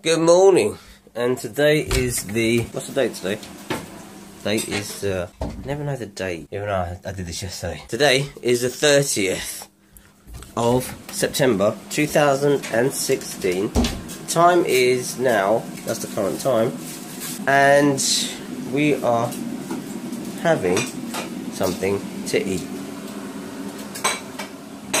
Good morning, and today is the what's the date today? Date is uh, never know the date. Even I, I did this yesterday. Today is the thirtieth of September, two thousand and sixteen. Time is now. That's the current time, and we are having something to eat.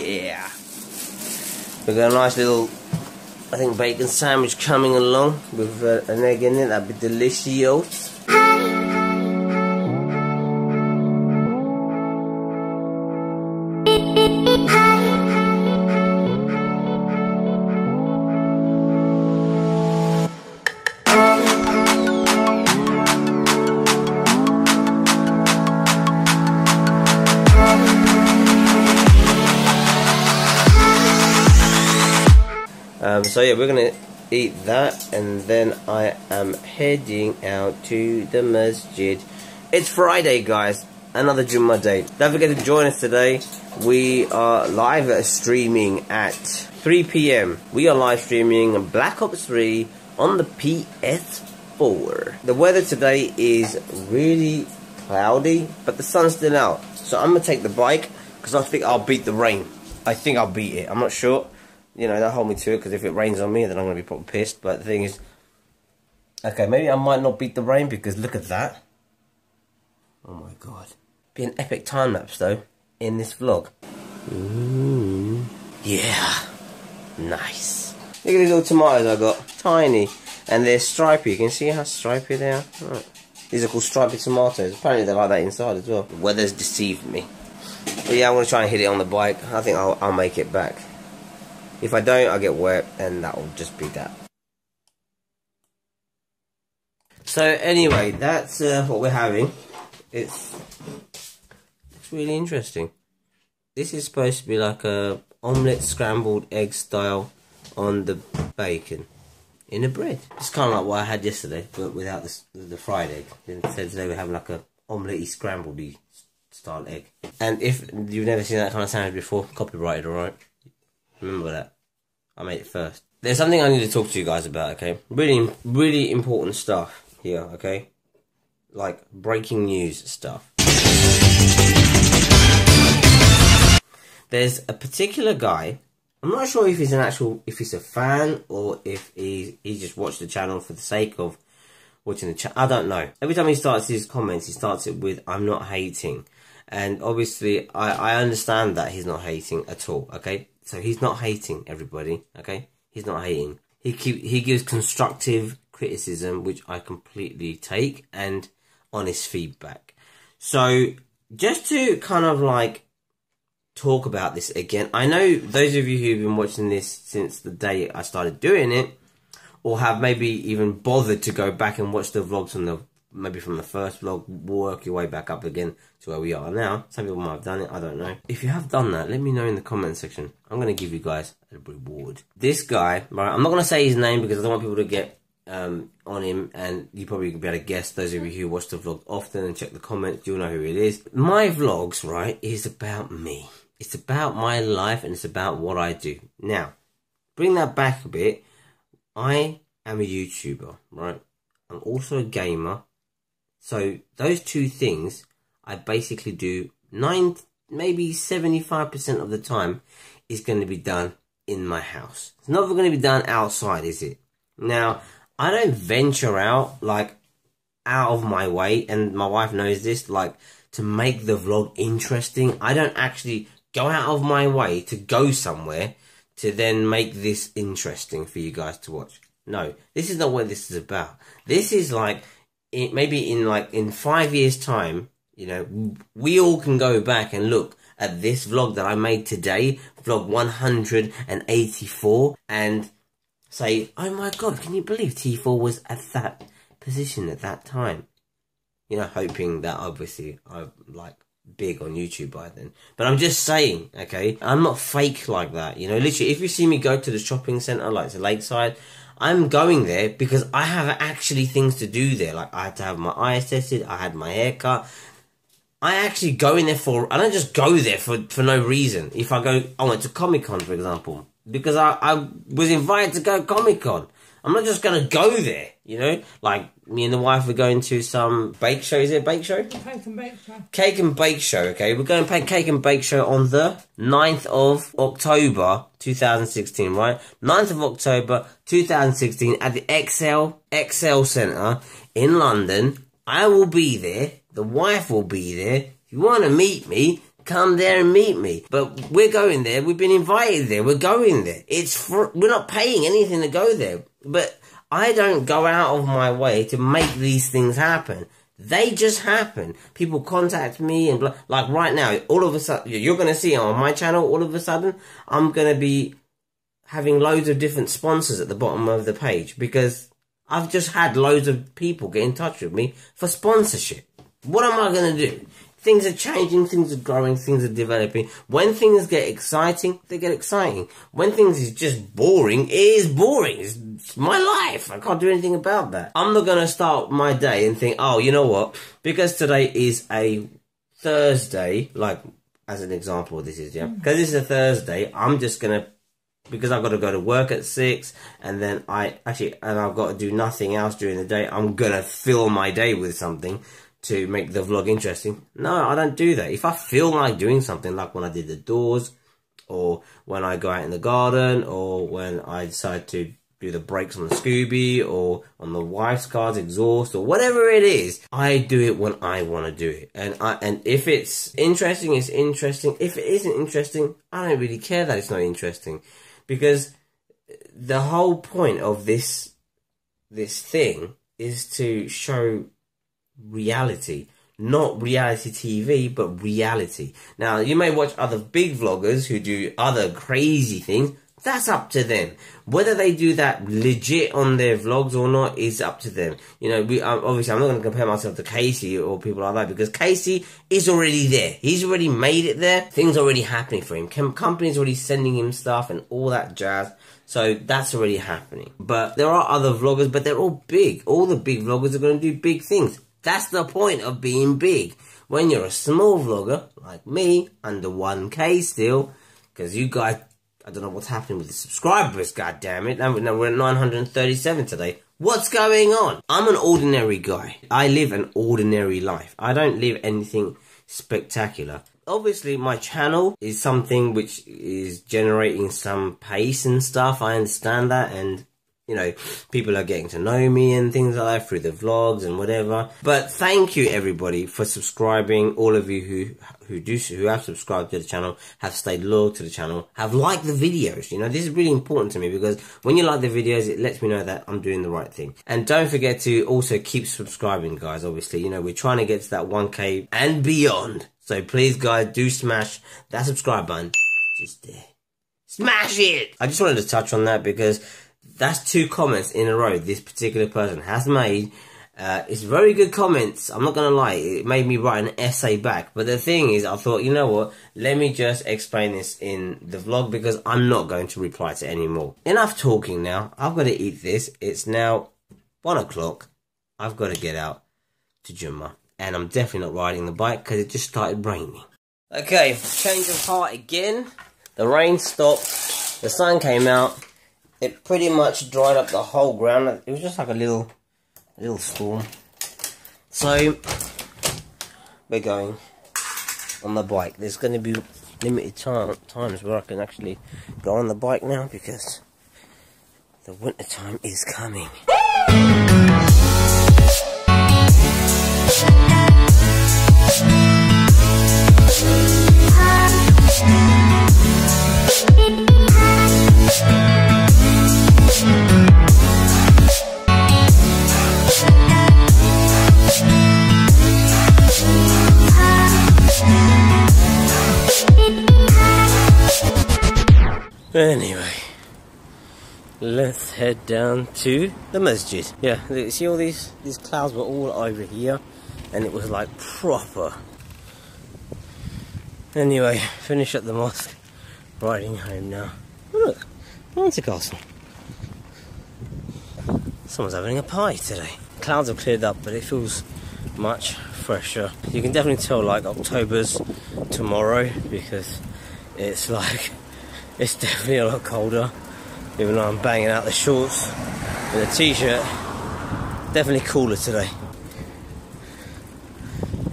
Yeah. We've got a nice little, I think, bacon sandwich coming along with uh, an egg in it. That'd be delicious. So yeah, we're gonna eat that, and then I am heading out to the masjid. It's Friday, guys. Another Jummah day. Don't forget to join us today. We are live streaming at 3 p.m. We are live streaming Black Ops 3 on the PS4. The weather today is really cloudy, but the sun's still out. So I'm gonna take the bike because I think I'll beat the rain. I think I'll beat it. I'm not sure you know, that hold me to it because if it rains on me, then I'm going to be proper pissed. But the thing is, okay, maybe I might not beat the rain because look at that. Oh my god. Be an epic time lapse though in this vlog. Ooh. Yeah. Nice. Look at these little tomatoes I got. Tiny. And they're stripy. You can see how stripy they are. Right. These are called stripy tomatoes. Apparently they're like that inside as well. The weather's deceived me. But yeah, I'm going to try and hit it on the bike. I think I'll, I'll make it back. If I don't, I'll get wet, and that will just be that. So anyway, that's uh, what we're having. It's it's really interesting. This is supposed to be like a omelette scrambled egg style on the bacon in the bread. It's kind of like what I had yesterday, but without the the fried egg. Instead, today we're having like a omelette scrambled style egg. And if you've never seen that kind of sandwich before, copyrighted, alright? Remember that. I made it first. There's something I need to talk to you guys about, okay? Really, really important stuff here, okay? Like breaking news stuff. There's a particular guy. I'm not sure if he's an actual, if he's a fan or if he he just watched the channel for the sake of watching the channel. I don't know. Every time he starts his comments, he starts it with "I'm not hating," and obviously I I understand that he's not hating at all. Okay, so he's not hating everybody, okay? He's not hating. He keep, he gives constructive criticism, which I completely take, and honest feedback. So just to kind of like talk about this again, I know those of you who've been watching this since the day I started doing it, or have maybe even bothered to go back and watch the vlogs from the maybe from the first vlog, work your way back up again to where we are now. Some people might have done it, I don't know. If you have done that, let me know in the comment section. I'm going to give you guys a reward. This guy, right, I'm not going to say his name because I don't want people to get um, on him and you probably be able to guess, those of you who watch the vlog often and check the comments, you'll know who it is. My vlogs, right, is about me. It's about my life and it's about what I do. Now, bring that back a bit. I am a YouTuber, right? I'm also a gamer so those two things I basically do nine, maybe 75% of the time is going to be done in my house. It's never going to be done outside, is it? Now, I don't venture out like out of my way, and my wife knows this, like to make the vlog interesting. I don't actually go out of my way to go somewhere to then make this interesting for you guys to watch. No, this is not what this is about. This is like it, maybe in like in five years time, you know, we all can go back and look at this vlog that I made today, vlog 184, and say, oh my god, can you believe T4 was at that position at that time? You know, hoping that obviously I'm like big on YouTube by then. But I'm just saying, okay, I'm not fake like that. You know, literally, if you see me go to the shopping centre, like the lakeside, I'm going there because I have actually things to do there. Like I had to have my eyes tested, I had my hair cut. I actually go in there for, I don't just go there for, for no reason. If I go, I went to Comic Con, for example, because I, I was invited to go Comic Con. I'm not just gonna go there, you know? Like, me and the wife are going to some bake show. Is it a bake show? Cake and bake show. Cake and bake show, okay? We're going to pay cake and bake show on the 9th of October 2016, right? 9th of October 2016 at the ExCeL ExCeL Centre in London. I will be there. The wife will be there. If you want to meet me, come there and meet me. But we're going there. We've been invited there. We're going there. It's for, we're not paying anything to go there. But I don't go out of my way to make these things happen. They just happen. People contact me and like right now, all of a sudden, you're going to see on my channel, all of a sudden, I'm going to be having loads of different sponsors at the bottom of the page because I've just had loads of people get in touch with me for sponsorship. What am I going to do? Things are changing, things are growing, things are developing. When things get exciting, they get exciting. When things is just boring, it is boring. It's, it's my life. I can't do anything about that. I'm not gonna start my day and think, oh, you know what? Because today is a Thursday, like as an example, this is yeah. Mm. Because this is a Thursday, I'm just gonna because I've got to go to work at six, and then I actually and I've got to do nothing else during the day. I'm gonna fill my day with something to make the vlog interesting. No, I don't do that. If I feel like doing something, like when I did the doors, or when I go out in the garden, or when I decide to do the brakes on the Scooby, or on the wife's car's exhaust, or whatever it is, I do it when I want to do it. And I and if it's interesting, it's interesting. If it isn't interesting, I don't really care that it's not interesting, because the whole point of this this thing is to show reality. Not reality TV, but reality. Now, you may watch other big vloggers who do other crazy things. That's up to them. Whether they do that legit on their vlogs or not is up to them. You know, we obviously I'm not going to compare myself to Casey or people like that because Casey is already there. He's already made it there. Things already happening for him. Com- companies already sending him stuff and all that jazz. So that's already happening. But there are other vloggers, but they're all big. All the big vloggers are going to do big things. That's the point of being big. When you're a small vlogger, like me, under 1k still, because you guys, I don't know what's happening with the subscribers, God damn it. Now we're at 937 today. What's going on? I'm an ordinary guy. I live an ordinary life. I don't live anything spectacular. Obviously, my channel is something which is generating some pace and stuff. I understand that, and you know, people are getting to know me and things like that through the vlogs and whatever. But thank you everybody for subscribing. All of you who who do who have subscribed to the channel, have stayed loyal to the channel, have liked the videos. You know, this is really important to me because when you like the videos, it lets me know that I'm doing the right thing. And don't forget to also keep subscribing, guys. Obviously, you know, we're trying to get to that 1k and beyond. So please, guys, do smash that subscribe button. Just there. Smash it! I just wanted to touch on that because that's two comments in a row this particular person has made. Uh, it's very good comments. I'm not gonna lie. It made me write an essay back. But the thing is, I thought, you know what? Let me just explain this in the vlog because I'm not going to reply to any more. Enough talking now. I've got to eat this. It's now one o'clock. I've got to get out to Juma. And I'm definitely not riding the bike because it just started raining. Okay, change of heart again. The rain stopped. The sun came out it pretty much dried up the whole ground. It was just like a little, little storm. So, we're going on the bike. There's going to be limited time, times where I can actually go on the bike now because the winter time is coming. Head down to the masjid. Yeah, see all these these clouds were all over here, and it was like proper. Anyway, finish at the mosque, riding home now. Look, Monte Castle. Someone's having a pie today. Clouds have cleared up, but it feels much fresher. You can definitely tell like October's tomorrow because it's like it's definitely a lot colder, even though I'm banging out the shorts. With a t-shirt, definitely cooler today.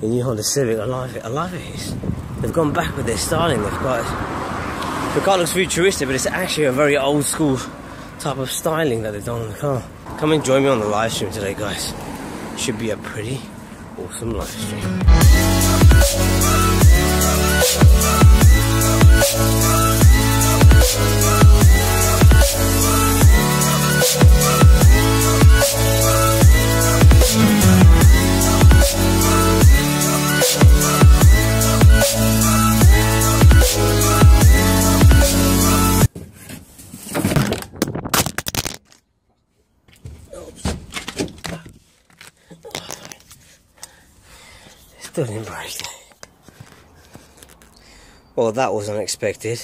The new Honda Civic, I love it. I love it. they've gone back with their styling. They've got the car looks futuristic, but it's actually a very old school type of styling that they've done on the car. Come and join me on the live stream today, guys. Should be a pretty awesome live stream. Break. Well, that was unexpected.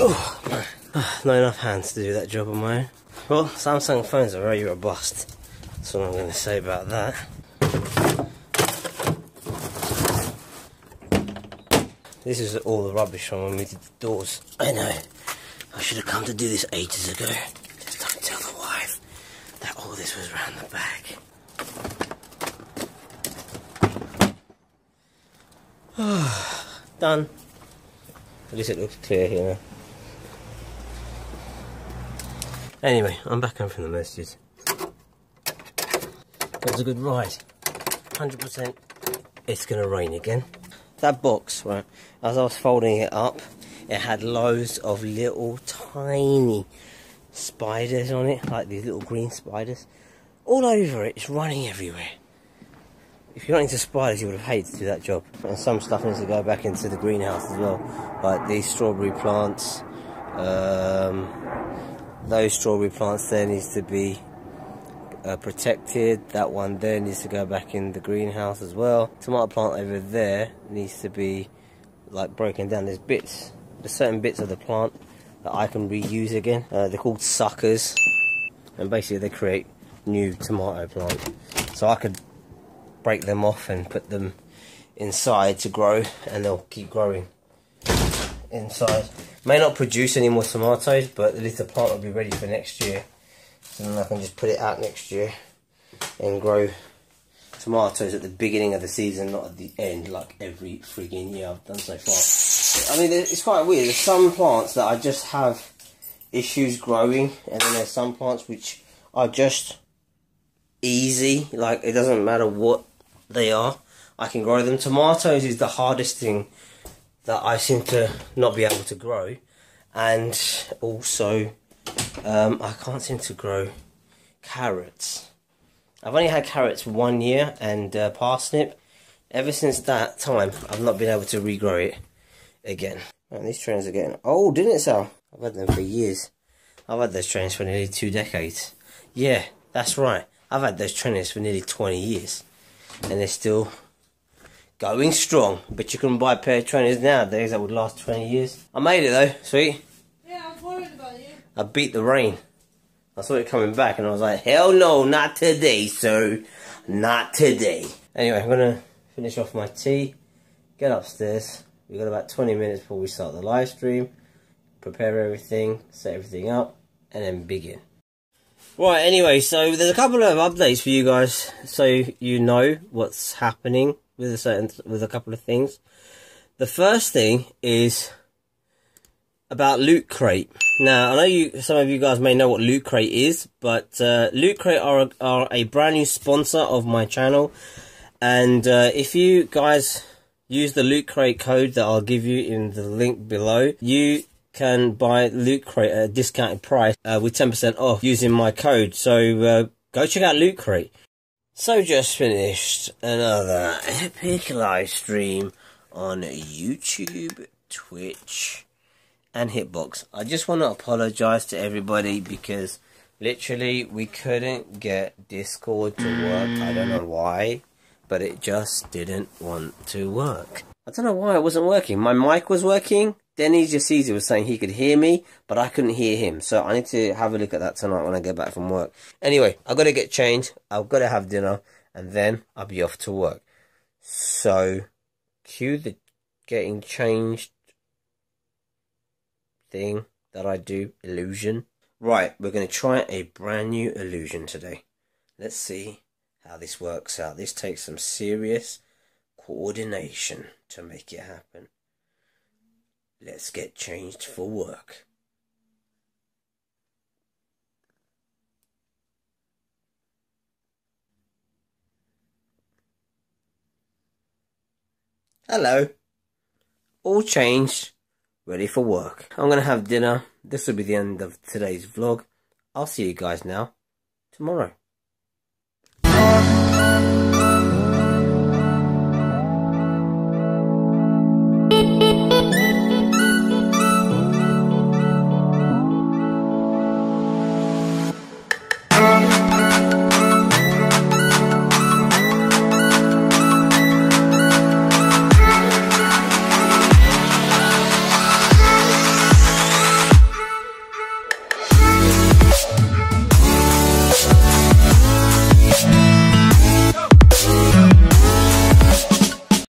Oh, Not enough hands to do that job on my own. Well, Samsung phones are very robust. That's what I'm going to say about that. This is all the rubbish from when we did the doors. I know. I should have come to do this ages ago. Just don't tell the wife that all this was around the back. Done. At least it looks clear here Anyway, I'm back home from the masjid. It was a good ride. 100% it's going to rain again. That box, right, as I was folding it up, it had loads of little tiny spiders on it, like these little green spiders. All over it, it's running everywhere. If you're not into spiders, you would have hated to do that job. And some stuff needs to go back into the greenhouse as well, like these strawberry plants. Um, those strawberry plants there needs to be uh, protected. That one there needs to go back in the greenhouse as well. Tomato plant over there needs to be like broken down. There's bits, there's certain bits of the plant that I can reuse again. Uh, they're called suckers, and basically they create new tomato plant. So I could break them off and put them inside to grow, and they'll keep growing inside. May not produce any more tomatoes, but the plant will be ready for next year. So then I can just put it out next year and grow tomatoes at the beginning of the season, not at the end, like every freaking year I've done so far. I mean, it's quite weird. There's some plants that I just have issues growing, and then there's some plants which are just easy. Like, it doesn't matter what they are. I can grow them. Tomatoes is the hardest thing that I seem to not be able to grow, and also um, I can't seem to grow carrots. I've only had carrots one year and uh, parsnip. Ever since that time, I've not been able to regrow it again. Man, these trains are getting old, didn't it, Sal? I've had them for years. I've had those trains for nearly two decades. Yeah, that's right. I've had those trainers for nearly 20 years. And they're still going strong. But you can buy a pair of trainers nowadays that would last 20 years. I made it though, sweet. Yeah, I was worried about you. I beat the rain. I saw it coming back and I was like, hell no, not today, sir. Not today. Anyway, I'm gonna finish off my tea, get upstairs. We've got about 20 minutes before we start the live stream. Prepare everything, set everything up, and then begin. Right, anyway, so there's a couple of updates for you guys so you know what's happening with a certain with a couple of things. The first thing is about Loot Crate. Now, I know you some of you guys may know what Loot Crate is, but uh, Loot Crate are are a brand new sponsor of my channel, and uh, if you guys use the Loot Crate code that I'll give you in the link below, you can buy Loot Crate at a discounted price uh, with 10% off using my code. So uh, go check out Loot Crate. So just finished another epic live stream on YouTube, Twitch, and Hitbox. I just want to apologize to everybody because literally we couldn't get Discord to work. I don't know why, but it just didn't want to work. I don't know why it wasn't working. My mic was working, Denny Jasizi was saying he could hear me, but I couldn't hear him. So I need to have a look at that tonight when I get back from work. Anyway, I've got to get changed. I've got to have dinner. And then I'll be off to work. So, cue the getting changed thing that I do, illusion. Right, we're going to try a brand new illusion today. Let's see how this works out. This takes some serious coordination to make it happen. Let's get changed for work. Hello. All changed. Ready for work. I'm going to have dinner. This will be the end of today's vlog. I'll see you guys now tomorrow.